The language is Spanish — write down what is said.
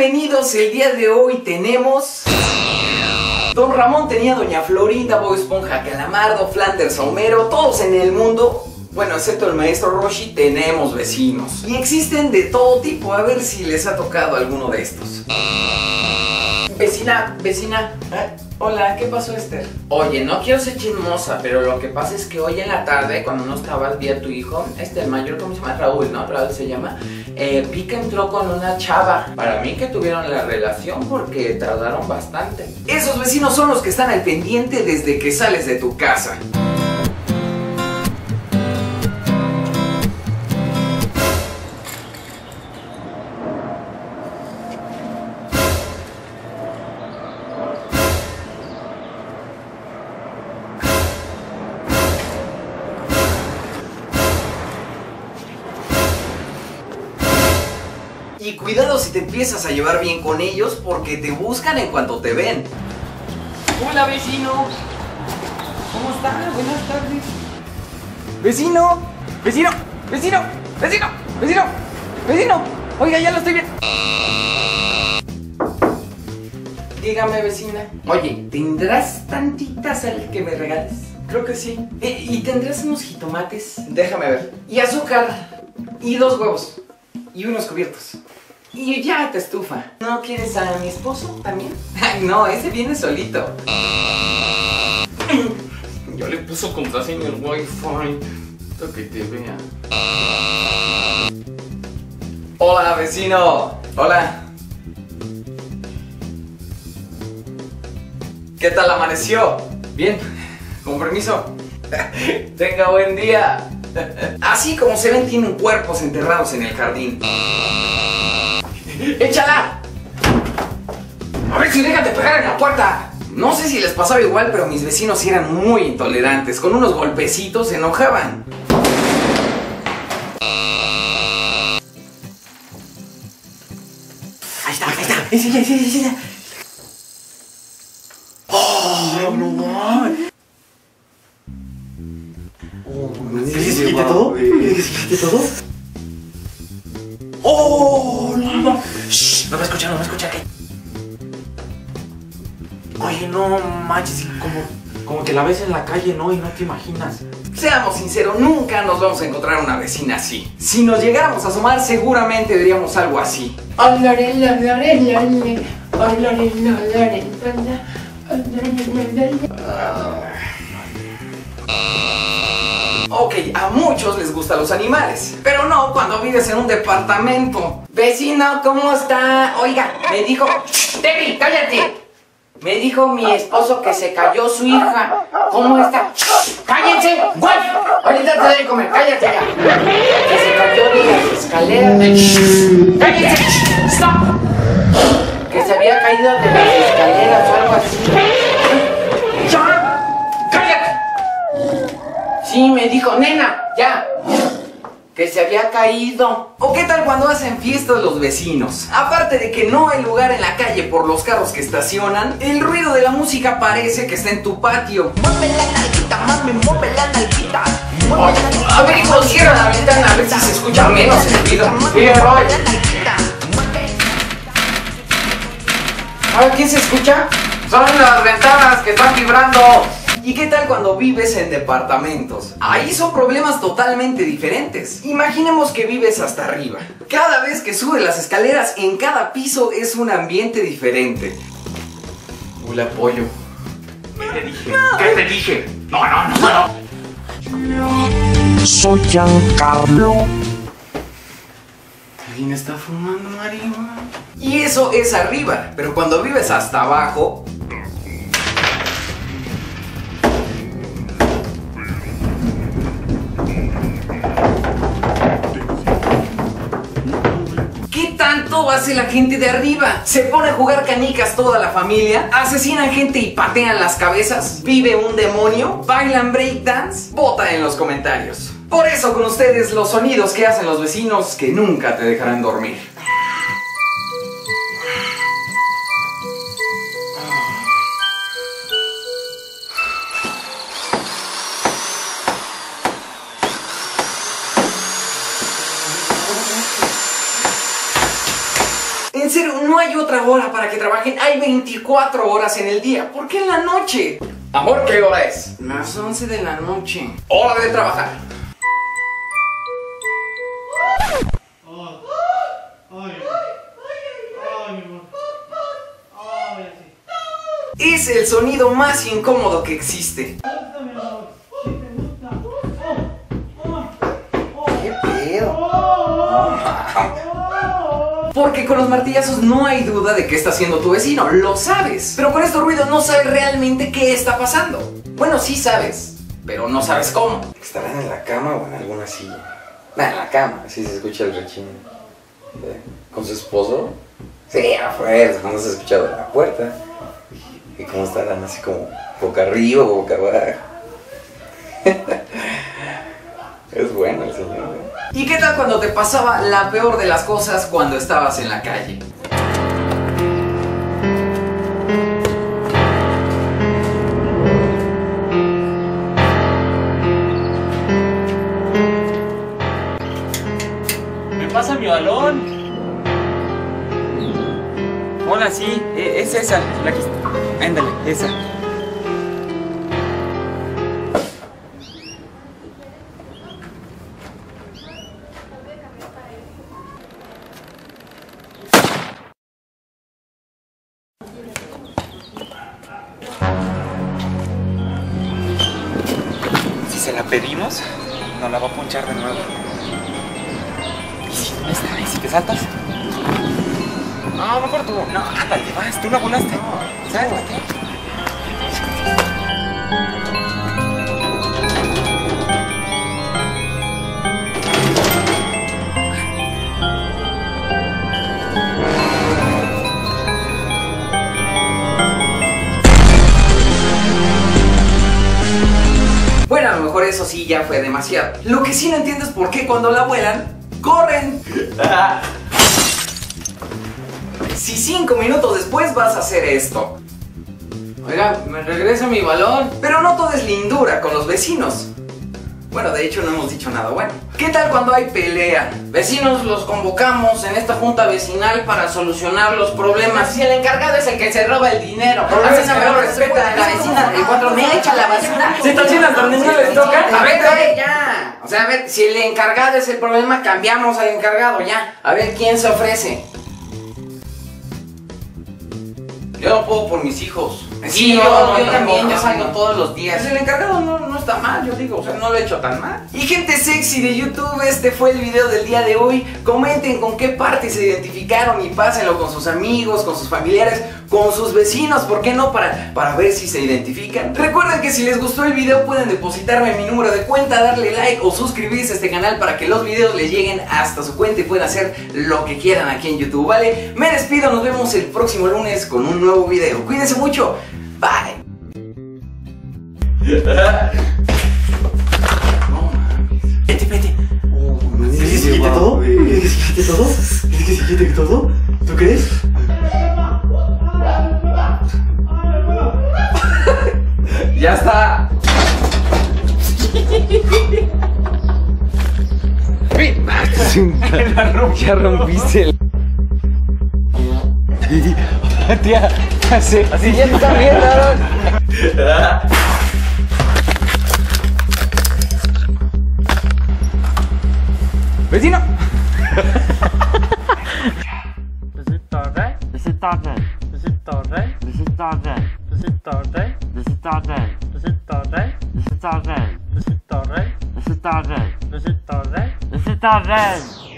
bienvenidos. El día de hoy tenemos... Don Ramón tenía Doña Florinda, Bob Esponja, Calamardo, Flanders, Homero, todos en el mundo bueno, excepto el maestro Roshi, tenemos vecinos. Y existen de todo tipo, a ver si les ha tocado alguno de estos. Vecina, vecina. ¿eh? Hola, ¿qué pasó, Esther? Oye, no quiero ser chismosa, pero lo que pasa es que hoy en la tarde, cuando no estabas, vi a tu hijo, este, el mayor, ¿cómo se llama? Raúl, ¿no? Raúl se llama. Eh, entró con una chava. Para mí que tuvieron la relación porque tardaron bastante. Esos vecinos son los que están al pendiente desde que sales de tu casa. Y cuidado si te empiezas a llevar bien con ellos porque te buscan en cuanto te ven. Hola vecino. ¿Cómo estás? Buenas tardes. Vecino. Vecino. Vecino. Vecino. Vecino. Vecino. Oiga, ya lo estoy viendo. Dígame, vecina. Oye, ¿tendrás tantita sal que me regales? Creo que sí. Eh, ¿Y tendrás unos jitomates? Déjame ver. Y azúcar. Y dos huevos. Y unos cubiertos. Y ya te estufa. ¿No quieres a mi esposo también? Ay, no, ese viene solito. Ya le puso contraseña el wifi. Esto que te vea. Hola, vecino. Hola. ¿Qué tal amaneció? Bien, con permiso. Tenga buen día. Así como se ven, tienen cuerpos enterrados en el jardín. ¡Échala! A ver si déjate pegar en la puerta. No sé si les pasaba igual, pero mis vecinos eran muy intolerantes. Con unos golpecitos se enojaban. Ahí está, ahí está. Ese, ese, ese, ese. No, no mames. ¿Quieres que quite todo? ¿Quieres que quite todo? Oye, no manches, como, como que la ves en la calle, ¿no? Y no te imaginas. Seamos sinceros, nunca nos vamos a encontrar una vecina así. Si nos llegáramos a asomar, seguramente diríamos algo así. Ok, a muchos les gustan los animales, pero no cuando vives en un departamento. Vecino, ¿cómo está? Oiga, me dijo... ¡Debbie, cállate! Me dijo mi esposo que se cayó su hija. ¿Cómo está? ¡Cállense! ¡Guay! Ahorita te doy de comer, cállate ya. Que se cayó de las escaleras. ¡Cállense! ¡Stop! Que se había caído de las escaleras o algo así. ¡Ya! ¡Cállate! Sí, me dijo, nena, ya. Que se había caído. ¿O qué tal cuando hacen fiestas los vecinos? Aparte de que no hay lugar en la calle por los carros que estacionan, el ruido de la música parece que está en tu patio. Mueve la nalguita, mami, mueve la nalguita. Mueve Ay, la nalguita, a ver, hijo, cierra la ventana a ver si se escucha menos el ruido. mami, Bien, mueve Roy. la nalguita. Mueve. A ver, ¿quién se escucha? Son las ventanas que están vibrando. ¿Y qué tal cuando vives en departamentos? Ahí son problemas totalmente diferentes. Imaginemos que vives hasta arriba. Cada vez que subes las escaleras en cada piso es un ambiente diferente. Huele a pollo. ¿Qué te dije? ¿Qué te dije? No, no, no, no. Soy Giancarlo. ¿Alguien está fumando marihuana? Y eso es arriba, pero cuando vives hasta abajo... tanto hace la gente de arriba? ¿Se pone a jugar canicas toda la familia? ¿Asesinan gente y patean las cabezas? ¿Vive un demonio? ¿Bailan breakdance? Vota en los comentarios. Por eso con ustedes los sonidos que hacen los vecinos que nunca te dejarán dormir. No hay otra hora para que trabajen. Hay 24 horas en el día. ¿Por qué en la noche? Amor, ¿qué hora es? Las 11 de la noche. Hora de trabajar. Es el sonido más incómodo que existe. ¿Qué pedo? Porque con los martillazos no hay duda de que está haciendo tu vecino, lo sabes. Pero con estos ruidos no sabes realmente qué está pasando. Bueno, sí sabes, pero no sabes cómo. ¿Estarán en la cama o en alguna silla? En la cama, así se escucha el rechino. ¿Eh? ¿Con su esposo? Sí, afuera, cuando se escucha de la puerta. ¿Y cómo estarán? Así como boca arriba boca abajo. es bueno el señor. ¿Y qué tal cuando te pasaba la peor de las cosas cuando estabas en la calle? ¡Me pasa mi balón! Hola, sí, e- es esa, la que. Ándale, esa. Nos la va a ponchar de nuevo. ¿Y si no está? ¿Y si te saltas? No, mejor tú. No, ándale, vas, tú la volaste. Sáltate. Bueno, ya fue demasiado. Lo que sí no entiendo es por qué cuando la vuelan, corren. Si cinco minutos después vas a hacer esto. Oiga, me regresa mi balón. Pero no todo es lindura con los vecinos. Bueno, de hecho no hemos dicho nada bueno. ¿Qué tal cuando hay pelea? Vecinos los convocamos en esta junta vecinal para solucionar los problemas. Si el encargado es el que se roba el dinero. Problemas Así no que me no lo respetan respeta a la vecina de cuatro me echa la basura. Situaciones donde no les toca. A ver, a ver, ya. O sea, a ver, si el encargado es el problema, cambiamos al encargado, ya. A ver, ¿quién se ofrece? Yo no puedo por mis hijos. Sí, no, yo, no, yo no, también, no, yo salgo todos los días. Pues el encargado no, no está mal, yo digo, o sea, no lo he hecho tan mal. Y gente sexy de YouTube, este fue el video del día de hoy. Comenten con qué parte se identificaron y pásenlo con sus amigos, con sus familiares, con sus vecinos, ¿por qué no? Para, para ver si se identifican. Recuerden que si les gustó el video pueden depositarme mi número de cuenta, darle like o suscribirse a este canal para que los videos les lleguen hasta su cuenta y puedan hacer lo que quieran aquí en YouTube, ¿vale? Me despido, nos vemos el próximo lunes con un nuevo video. Cuídense mucho, bye. No mames. Vete, vete. ¿Quieres que se quite todo? ¿Quieres que se quite todo? ¿Quieres que se quite todo? ¿Tú crees? Ya está. Ya rompiste el. Tía, así. Así ya está bien, Vecino. This is Thursday. This is Thursday. This is Thursday. This is Thursday. This is Thursday. This is Thursday. This is Thursday. This is Thursday. This is Thursday. This is Thursday. This is Thursday. This is Thursday.